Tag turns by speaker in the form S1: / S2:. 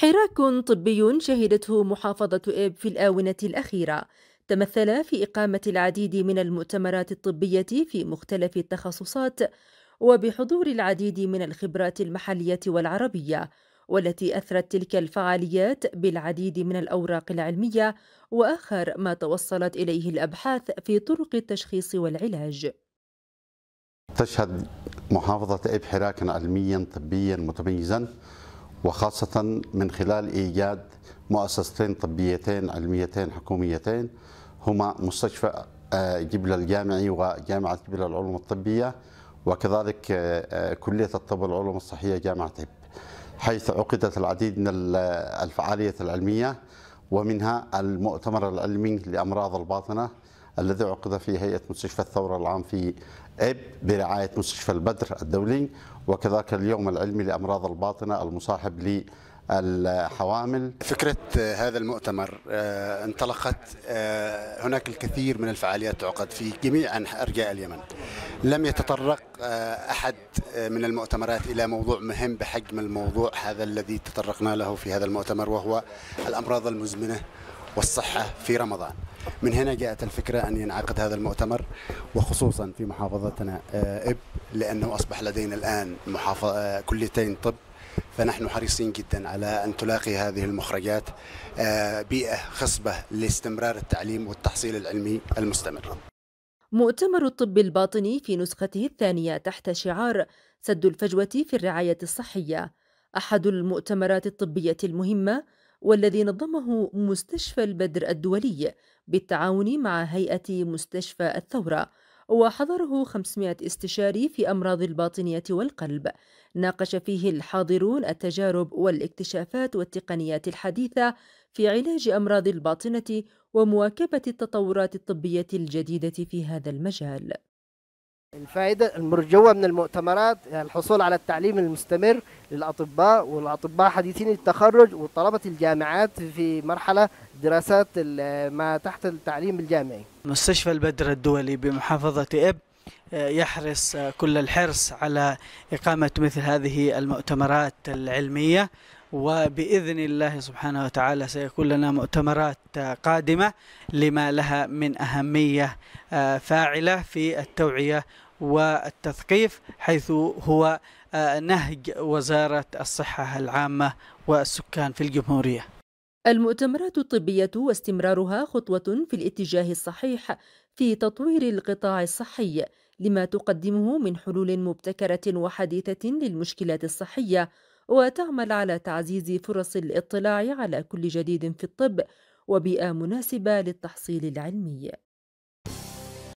S1: حراك طبي شهدته محافظة إب في الآونة الأخيرة. تمثل في إقامة العديد من المؤتمرات الطبية في مختلف التخصصات وبحضور العديد من الخبرات المحلية والعربية والتي أثرت تلك الفعاليات بالعديد من الأوراق العلمية وآخر ما توصلت إليه الأبحاث في طرق التشخيص والعلاج.
S2: تشهد محافظة إب حراكا علميا طبيا متميزا وخاصة من خلال إيجاد مؤسستين طبيتين علميتين حكوميتين هما مستشفى آه، جبل الجامعي وجامعة جبل العلوم الطبية وكذلك آه، آه، كلية الطب والعلوم الصحية جامعة إب حيث عقدت العديد من الفعاليات العلمية ومنها المؤتمر العلمي لأمراض الباطنة الذي عقد في هيئة مستشفى الثورة العام في إب برعاية مستشفى البدر الدولي وكذلك اليوم العلمي لأمراض الباطنة المصاحب الحوامل
S3: فكرة هذا المؤتمر آه، انطلقت آه، هناك الكثير من الفعاليات تعقد في جميع أرجاء اليمن. لم يتطرق آه، أحد من المؤتمرات إلى موضوع مهم بحجم الموضوع هذا الذي تطرقنا له في هذا المؤتمر وهو الأمراض المزمنة والصحة في رمضان. من هنا جاءت الفكرة أن ينعقد هذا المؤتمر وخصوصا في محافظتنا إب لأنه أصبح لدينا الآن محافظة كليتين طب. فنحن حريصين جدا على أن تلاقي هذه المخرجات آه، بيئة خصبة لاستمرار التعليم والتحصيل العلمي المستمر.
S1: مؤتمر الطب الباطني في نسخته الثانية تحت شعار سد الفجوة في الرعاية الصحية. أحد المؤتمرات الطبية المهمة والذي نظمه مستشفى البدر الدولي بالتعاون مع هيئة مستشفى الثورة وحضره 500 استشاري في أمراض الباطنية والقلب. ناقش فيه الحاضرون التجارب والاكتشافات والتقنيات الحديثة في علاج أمراض الباطنة ومواكبة التطورات الطبية الجديدة في هذا المجال.
S4: الفائدة المرجوة من المؤتمرات الحصول على التعليم المستمر للأطباء والأطباء حديثين التخرج وطلبة الجامعات في مرحلة دراسات ما تحت التعليم الجامعي.
S5: مستشفى البدر الدولي بمحافظة إب آه، يحرص آه، كل الحرص على إقامة مثل هذه المؤتمرات العلمية. وبإذن الله سبحانه وتعالى سيكون لنا مؤتمرات آه، قادمة لما لها من أهمية فاعلة في التوعية والتثقيف حيث هو نهج وزارة الصحة العامة والسكان في الجمهورية.
S1: المؤتمرات الطبية واستمرارها خطوة في الاتجاه الصحيح في تطوير القطاع الصحي لما تقدمه من حلول مبتكرة وحديثة للمشكلات الصحية. وتعمل على تعزيز فرص الاطلاع على كل جديد في الطب وبيئة مناسبة للتحصيل العلمي.